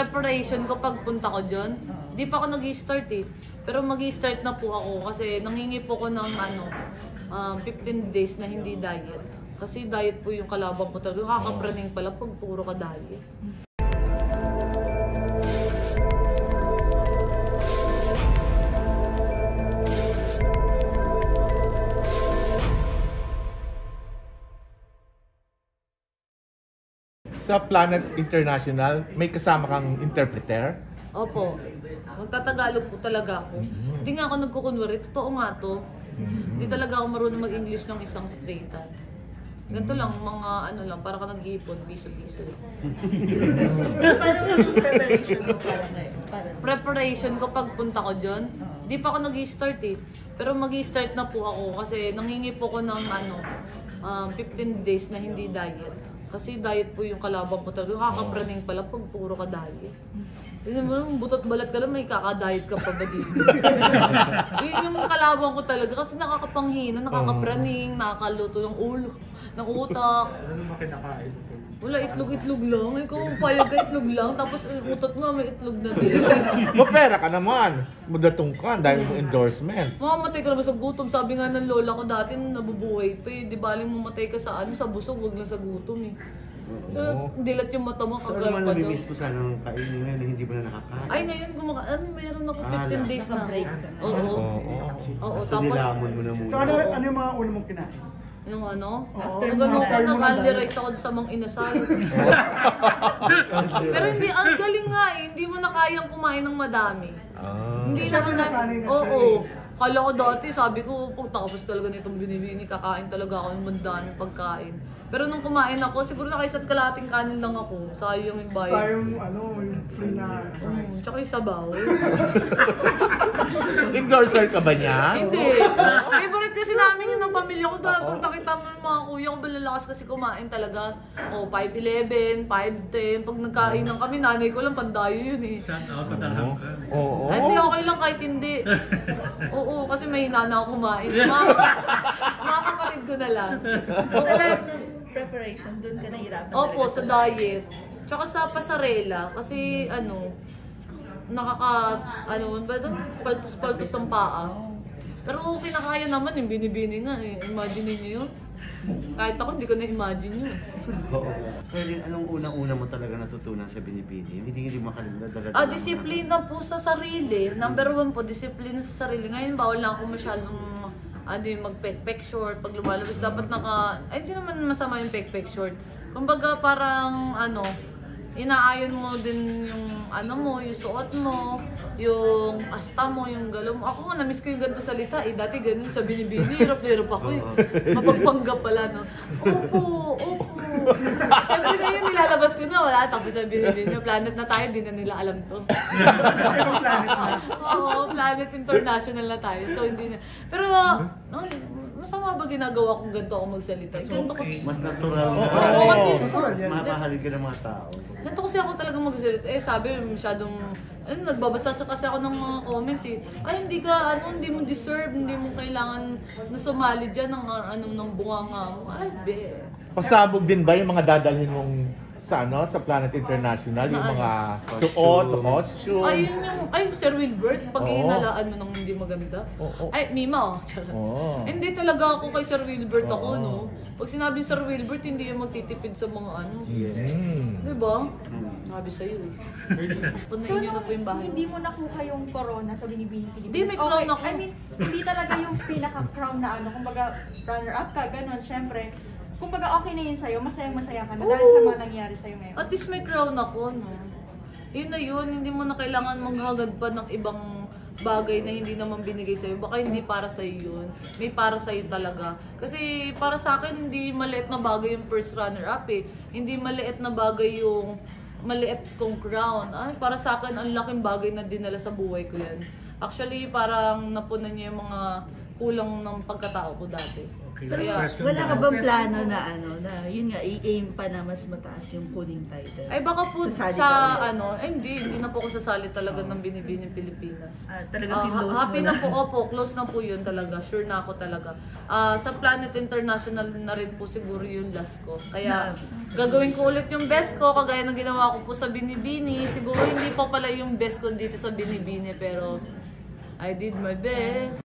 preparation ko pagpunta ko dyan, di pa ako nag start eh. Pero mag start na po ako kasi nangingi po ko ng ano, um, 15 days na hindi diet. Kasi diet po yung kalaban ko talaga. Kakapraning pala pag puro ka diet. Sa Planet International, may kasama kang interpreter? Opo. Magtatagalog po talaga ako. Hindi nga ako nagkukunwari. Totoo nga to. Hindi talaga ako marunong mag-English ng isang straightan. Ganito lang, mga ano lang, para ka nag-iipon, piso-piso. Yung preparation mo para ngayon? Para Preparation ko pagpunta ko dyan, di pa ako nag start eh. Pero mag start na po ako kasi nangingi po ko ng ano, um, 15 days na hindi diet. Kasi diet po yung kalaban ko talaga. Kakapraning pala pag puro ka diet. Hindi mo, butot balat ka lang, may kakadiet ka pa ba dito? Yun yung kalaban ko talaga kasi nakakapanghina, nakakapraning, nakakaluto ng ulo, ng utak. Ano naman kinakain? Wala, itlog-itlog lang. Ikaw, payag ka itlog lang. Tapos yung utot mo, may itlog na din. Mapera ka naman. Mudatong ka, dahil mo endorsement. Mamamatay ka naman sa gutom. Sabi nga ng lola ko dati, nabubuhay pa eh. Di baling mamatay ka sa ano, sa busog, wag na sa gutom eh. So, dilat yung mata mo, So ano kagal man pa daw. namimiss ko sanang kainin ngayon na hindi mo na nakakain? Ay, ngayon kumaka... Ano, meron ako 15 Ah, days na. Naka-break ka na. Oo. Oo. Oo, so tapos nilamon mo na muna. So ano, ano yung mga una mong kinain? yung ano, After nag ano mo- ko, after mo na- rice ako sa mga inasal. Pero hindi, ang galing nga eh. Hindi mo na kayang kumain ng madami. Ah. Hindi Siyempre, naman nasanay na Oo. siya eh. Kala ko dati, sabi ko, pag tapos talaga nitong binibini, kakain talaga ako ng mandaming pagkain. Pero nung kumain ako, siguro nakaisat kalating kanin lang ako. Sayang yung bayad. Sayang ano, yung free na Mm, tsaka yung sabaw. Endorser ka ba niya? Hindi. Favorite kasi namin yun ng pamilya ko. Dahil pag nakita mo yung mga kuya ko, malalakas kasi kumain talaga. O, 5'11", 5'10". Pag nagkainan kami, nanay ko lang, pandayo yun eh. Shout out patalhang ka. Oo. Ay, kahit hindi. Oo, kasi may hinana ako kumain. Mga, mga kapatid ko na lang. So, sa lahat ng preparation, doon ka nahirapan Opo, talaga sa diet. Tsaka sa pasarela, kasi ano, nakaka, ano, ba ito? Paltos-paltos ang paa. Pero kinakaya naman yung binibini nga eh. Imagine niyo yun. Kahit ako, hindi ko na-imagine yun. Oo. Pero anong unang-una mo talaga natutunan sa binibini? Hindi hindi makalimutan. Ah, disiplina po sa sarili. Number one po, disiplina sa sarili. Ngayon, bawal na ako masyadong ano yung mag-pek-pek short. Pag lumalabas, dapat naka... Ay, hindi naman masama yung pek-pek short. Kumbaga, parang ano, inaayon mo din yung ano mo, yung suot mo, yung asta mo, yung galaw mo. Ako nga, namiss ko yung ganito salita eh. Dati ganun sa binibini, hirap na hirap ako eh. Mapagpanggap pala, no? Opo, opo. Siyempre ngayon nilalabas ko na, wala. Tapos sa binibini, planet na tayo, di na nila alam to. Planet na. Oo, planet international na tayo. So, hindi na. Pero, no, masama ba ginagawa kong ganito ako magsalita? Ganito ko, Okay. Mas natural Oo, na. oo, kasi, Mas mapahalin ka ng mga tao. ganito kasi ako talaga magsalita. Eh, sabi, masyadong, ano, nagbabasa sa kasi ako ng mga comment eh. Ay, hindi ka, ano, hindi mo deserve, hindi mo kailangan na sumali dyan ng, ano, ng bunganga mo. Ay, be. Pasabog din ba yung mga dadalhin mong sa ano sa Planet International yung Na mga suot, costume. Ay, yun yung, ay, Sir Wilbert, pag Oo. hinalaan mo ng hindi maganda. Oo. Ay, Mima, oh. Charot. Oo. Hindi talaga ako kay Sir Wilbert ako, Oo. no? Pag sinabi Sir Wilbert, hindi yung magtitipid sa mga ano. Mm. Di ba? Sabi sa'yo eh. Pag So, na po yung bahay. hindi mo nakuha yung corona sa Binibining Pilipinas? Hindi, may crown ako. I mean, hindi talaga yung pinaka-crown na ano. Kumbaga, runner-up ka, ganun, syempre. Kumbaga, okay na yun sa'yo. Masayang-masaya ka na dahil sa mga nangyari sa'yo ngayon. At least may crown ako, no? Yun na yun, hindi mo na kailangan maghagad pa ng ibang bagay na hindi naman binigay sa'yo. Baka hindi para sa'yo yun. May para sa'yo talaga. Kasi para sa akin, hindi maliit na bagay yung first runner-up eh. Hindi maliit na bagay yung maliit kong crown. Ay, para sa akin, ang laking bagay na dinala sa buhay ko yan. Actually, parang napunan niya yung mga kulang ng pagkatao ko dati. Okay, Pero last Kaya- question. wala ka bang plano na ano, na yun nga, i-aim pa na mas mataas yung kuning title? Ay baka po Sasali sa ka ulit? ano, ay hindi, hindi na po ako sasali talaga ng binibining Pilipinas. Ah, talagang Ah, close ha- happy mo na po, opo, close na po yun talaga. Sure na ako talaga. Ah, sa Planet International na rin po siguro yung last ko. Kaya gagawin ko ulit yung best ko, kagaya ng ginawa ko po sa Binibini. Siguro hindi pa pala yung best ko dito sa Binibini, pero I did my best.